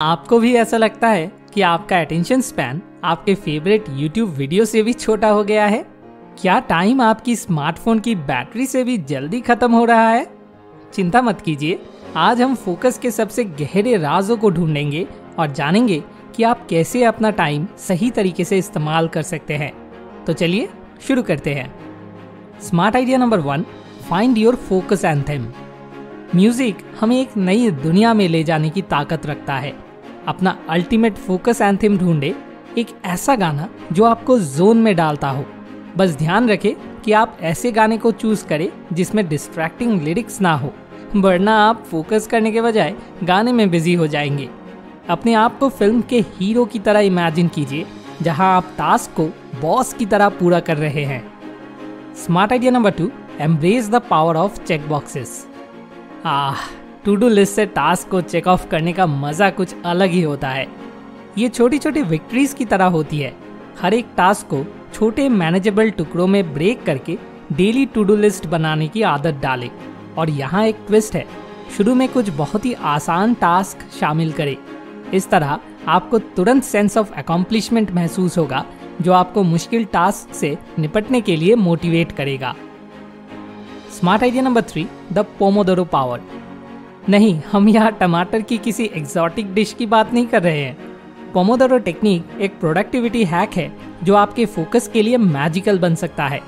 आपको भी ऐसा लगता है कि आपका अटेंशन स्पैन आपके फेवरेट यूट्यूब वीडियो से भी छोटा हो गया है? क्या टाइम आपकी स्मार्टफ़ोन की बैटरी से भी जल्दी खत्म हो रहा है? चिंता मत कीजिए, आज हम फोकस के सबसे गहरे राजों को ढूंढेंगे और जानेंगे कि आप कैसे अपना टाइम सही तरीके से इस्तेमाल कर सकते हैं। तो चलिए, शुरू करते हैं। Smart idea number one find your focus anthem music हमें एक नई दुनिया में ले जाने की ताकत रखता है। अपना अल्टीमेट फोकस एंथम ढूंढे, एक ऐसा गाना जो आपको जोन में डालता हो। बस ध्यान रखें कि आप ऐसे गाने को चूज़ करें जिसमें डिस्ट्रैक्टिंग लिरिक्स ना हो, वरना आप फोकस करने के बजाय गाने में बिज़ी हो जाएँगे। अपने आप को फ़िल्म के हीरो की तरह इमेजिन कीजिए, जहाँ आप टास्क को बॉस की तरह पूरा कर रहे हैं। Smart idea number two embrace the power of check boxes ah! To do list से टास्क को चेक ऑफ़ करने का मज़ा कुछ अलग ही होता है। ये छोटी छोटी विक्ट्रीज की तरह होती है। हर एक टास्क को छोटे मैनेजेबल टुकड़ों में ब्रेक करके डेली टू डू लिस्ट बनाने की आदत डाले। और यहाँ एक ट्विस्ट है। शुरू में कुछ बहुत ही आसान टास्क शामिल करें। इस तरह आपको तुरंत सेंस ऑफ़ अकॉम्प्लिशमेंट महसूस होगा, जो आपको मुश्किल टास्क से निपटने के लिए मोटिवेट करेगा। Smart idea number three the pomodoro power नहीं, हम यहाँ टमाटर की किसी एग्जॉटिक डिश की बात नहीं कर रहे हैं। पोमोदोरो टेक्निक एक प्रोडक्टिविटी हैक है, जो आपके फोकस के लिए मैजिकल बन सकता है।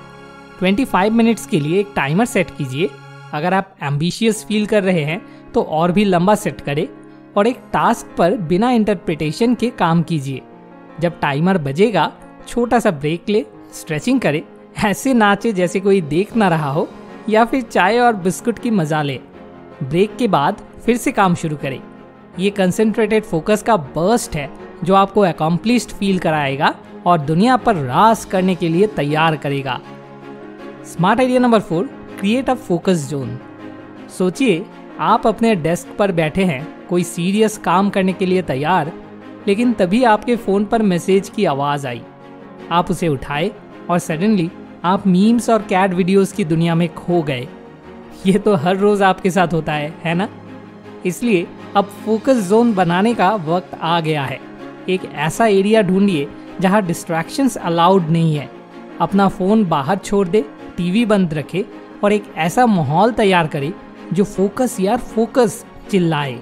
25 मिनट्स के लिए एक टाइमर सेट कीजिए। अगर आप एम्बिशियस फील कर रहे हैं तो और भी लंबा सेट करें और एक टास्क पर बिना इंटरप्रिटेशन के काम कीजिए। जब टाइमर बजेगा, छोटा सा ब्रेक ले स्ट्रेचिंग करे, ऐसे नाचे जैसे कोई देख ना रहा हो, या फिर चाय और बिस्कुट की मज़ा ले। ब्रेक के बाद फिर से काम शुरू करें। ये कंसेंट्रेटेड फोकस का बर्स्ट है, जो आपको अकॉम्प्लिश्ड फील कराएगा और दुनिया पर रास करने के लिए तैयार करेगा। Smart idea number four create a focus zone सोचिए, आप अपने डेस्क पर बैठे हैं, कोई सीरियस काम करने के लिए तैयार, लेकिन तभी आपके फ़ोन पर मैसेज की आवाज़ आई। आप उसे उठाए और सडनली आप मीम्स और कैट वीडियोस की दुनिया में खो गए। ये तो हर रोज आपके साथ होता है है ना? इसलिए अब फोकस जोन बनाने का वक्त आ गया है। एक ऐसा एरिया ढूंढिए जहाँ डिस्ट्रैक्शंस अलाउड नहीं है। अपना फ़ोन बाहर छोड़ दे टीवी बंद रखे और एक ऐसा माहौल तैयार करे जो फोकस यार फोकस चिल्लाए।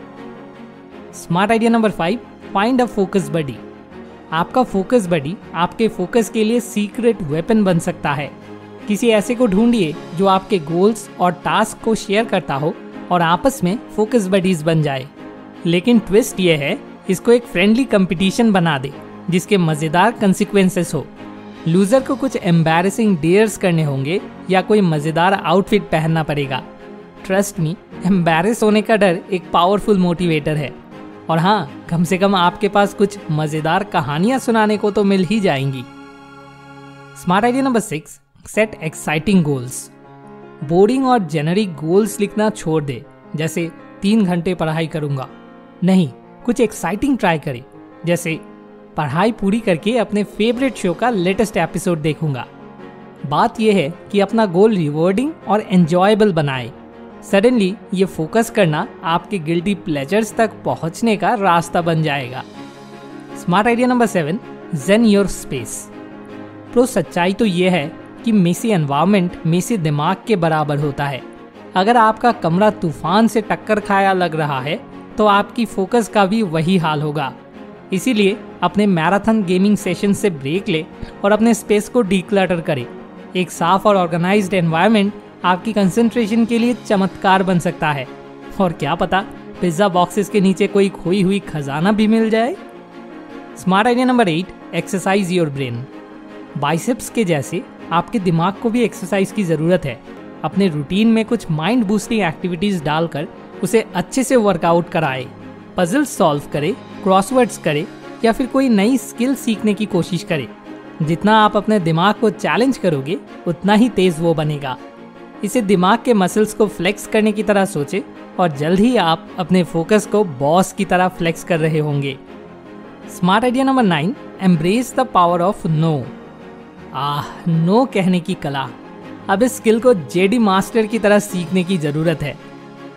Smart idea number five find a focus buddy आपका फोकस बडी आपके फोकस के लिए सीक्रेट वेपन बन सकता है। किसी ऐसे को ढूंढिए जो आपके गोल्स और टास्क को शेयर करता हो और आपस में फोकस बडीज बन जाए। लेकिन ट्विस्ट ये है, इसको एक फ्रेंडली कंपटीशन बना दे, जिसके मज़ेदार कंसिक्वेंसेस हो। लूजर को कुछ एम्बेरसिंग डेयर्स करने होंगे या कोई मज़ेदार आउटफिट पहनना पड़ेगा। ट्रस्ट मी एम्बेरस होने का डर एक पावरफुल मोटिवेटर है। और हाँ कम से कम आपके पास कुछ मज़ेदार कहानियाँ सुनाने को तो मिल ही जाएँगी। Smart idea number six set exciting goals boring और जेनरिक गोल्स लिखना छोड़ दे, जैसे तीन घंटे पढ़ाई करूँगा। नहीं, कुछ एक्साइटिंग ट्राई करें, जैसे पढ़ाई पूरी करके अपने फेवरेट शो का लेटेस्ट एपिसोड देखूँगा। बात यह है कि अपना गोल रिवॉर्डिंग और एंजॉयबल बनाए। सडनली ये फोकस करना आपके गिल्टी प्लेजर्स तक पहुँचने का रास्ता बन जाएगा। Smart idea number seven zen your space pro सच्चाई तो ये है कि मेसी एनवायरमेंट मेसी दिमाग के बराबर होता है। अगर आपका कमरा तूफ़ान से टक्कर खाया लग रहा है तो आपकी फोकस का भी वही हाल होगा। इसीलिए अपने मैराथन गेमिंग सेशन से ब्रेक ले और अपने स्पेस को डीक्लटर करें। एक साफ़ और ऑर्गेनाइज्ड एनवायरनमेंट आपकी कंसंट्रेशन के लिए चमत्कार बन सकता है। और क्या पता पिज्जा बॉक्सेस के नीचे कोई खोई हुई खजाना भी मिल जाए? Smart idea number eight exercise your brain biceps के जैसे आपके दिमाग को भी एक्सरसाइज की ज़रूरत है। अपने रूटीन में कुछ माइंड बूस्टिंग एक्टिविटीज़ डालकर उसे अच्छे से वर्कआउट कराए। पजल सॉल्व करे क्रॉसवर्ड्स करे या फिर कोई नई स्किल सीखने की कोशिश करे। जितना आप अपने दिमाग को चैलेंज करोगे, उतना ही तेज वो बनेगा। इसे दिमाग के मसल्स को फ्लेक्स करने की तरह सोचे और जल्द ही आप अपने फोकस को बॉस की तरह फ्लेक्स कर रहे होंगे। Smart idea number nine embrace the power of no ah, no कहने की कला। अब इस स्किल को जेडी मास्टर की तरह सीखने की ज़रूरत है।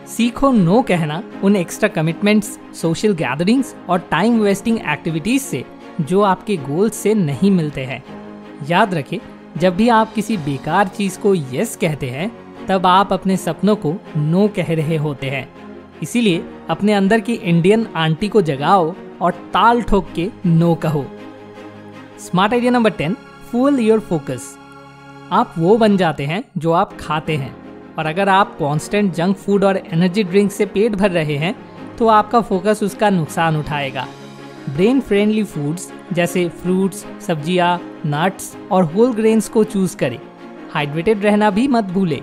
सीखो नो कहना उन एक्स्ट्रा कमिटमेंट्स सोशल गैदरिंग्स और टाइम वेस्टिंग एक्टिविटीज़ से, जो आपके गोल्स से नहीं मिलते हैं। याद रखें, जब भी आप किसी बेकार चीज़ को यस कहते हैं, तब आप अपने सपनों को नो कह रहे होते हैं। इसीलिए अपने अंदर की इंडियन आंटी को जगाओ और ताल ठोक के नो कहो। Smart idea number ten fuel your focus. आप वो बन जाते हैं जो आप खाते हैं। और अगर आप कांस्टेंट जंक फ़ूड और एनर्जी ड्रिंक से पेट भर रहे हैं तो आपका फोकस उसका नुकसान उठाएगा। ब्रेन फ्रेंडली फूड्स जैसे फ्रूट्स सब्ज़ियाँ नट्स और होल ग्रेन्स को चूज़ करें। हाइड्रेटेड रहना भी मत भूलें।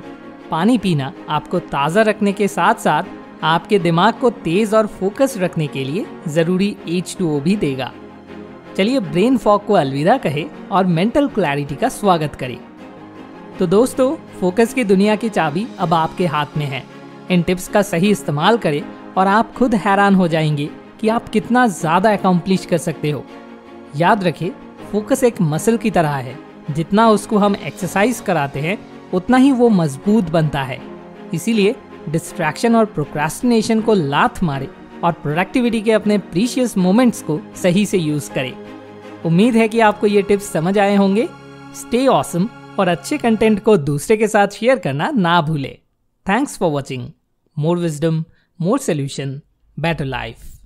पानी पीना आपको ताज़ा रखने के साथ साथ आपके दिमाग को तेज और फोकस रखने के लिए ज़रूरी एच भी देगा। चलिए ब्रेन फॉक को अलविदा कहे और मेंटल क्लैरिटी का स्वागत करें। तो दोस्तों, फोकस की दुनिया की चाबी अब आपके हाथ में है। इन टिप्स का सही इस्तेमाल करें और आप खुद हैरान हो जाएँगे कि आप कितना ज़्यादा अकम्प्लिश कर सकते हो। याद रखें, फोकस एक मसल की तरह है। जितना उसको हम एक्सरसाइज कराते हैं, उतना ही वो मज़बूत बनता है। इसीलिए डिस्ट्रैक्शन और प्रोक्रेस्टिनेशन को लात मारे और प्रोडक्टिविटी के अपने प्रीशियस मोमेंट्स को सही से यूज़ करें। उम्मीद है कि आपको ये टिप्स समझ आए होंगे। स्टे ऑसम और अच्छे कंटेंट को दूसरे के साथ शेयर करना ना भूले। Thanks for watching more wisdom more solution better life